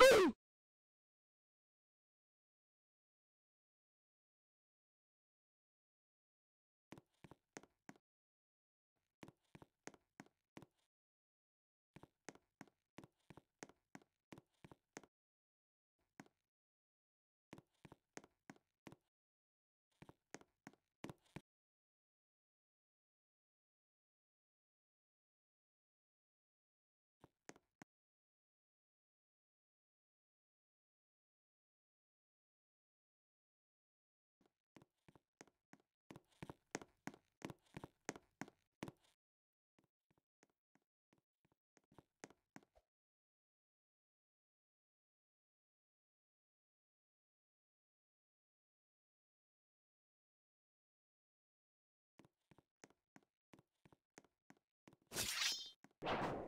Woo! you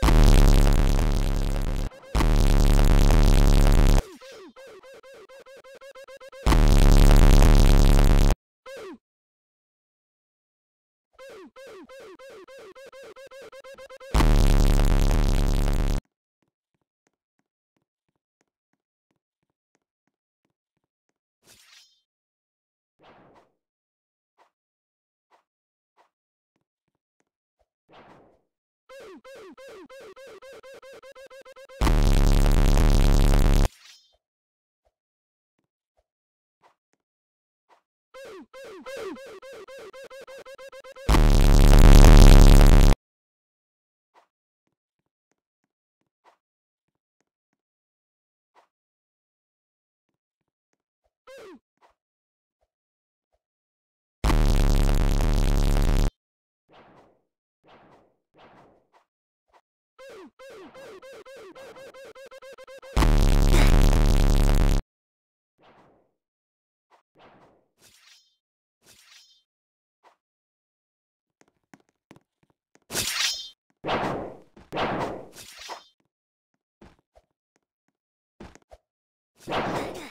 Yeah.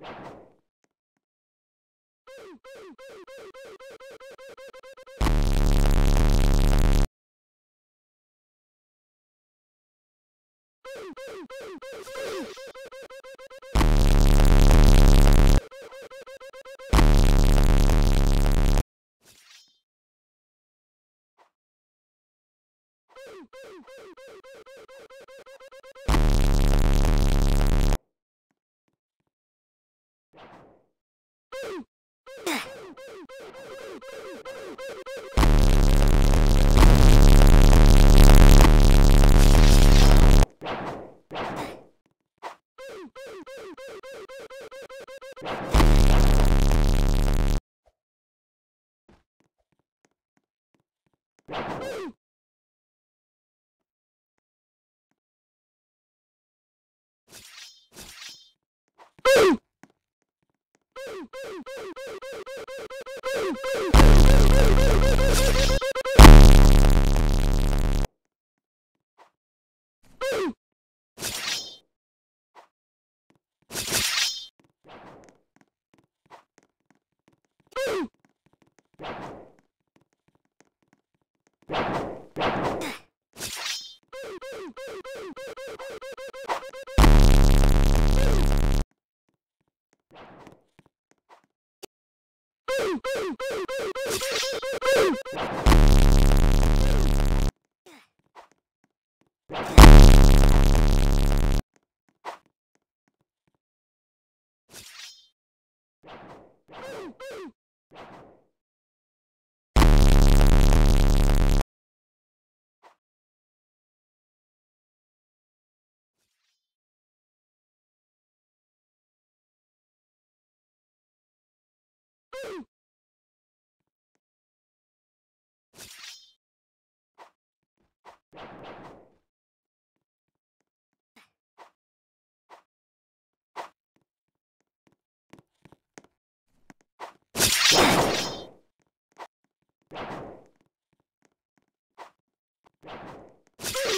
you. Woo!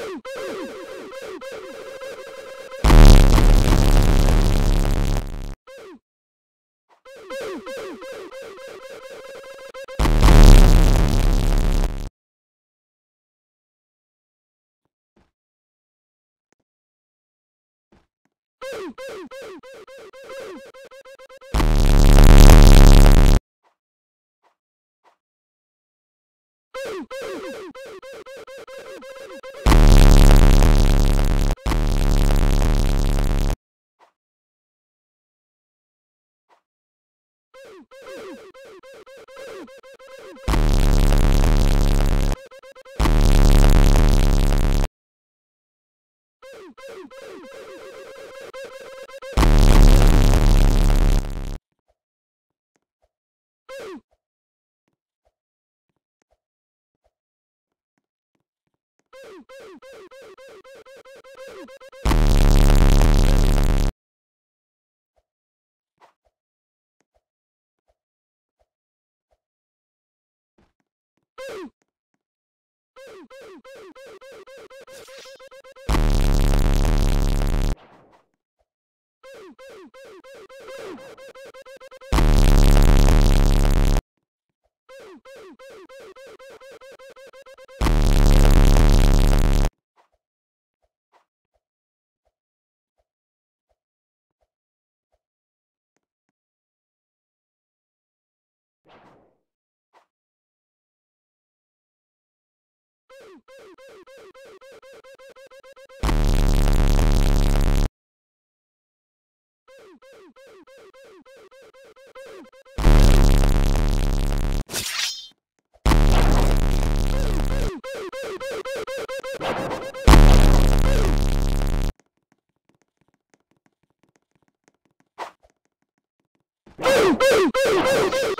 Woo! Woo!